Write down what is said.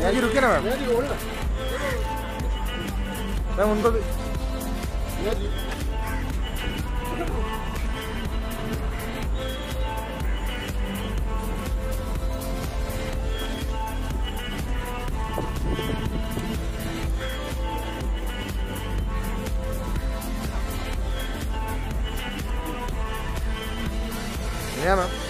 എനിക്ക് രുക്കന വേണം ഞാൻ മുൻപത് Yeah, man.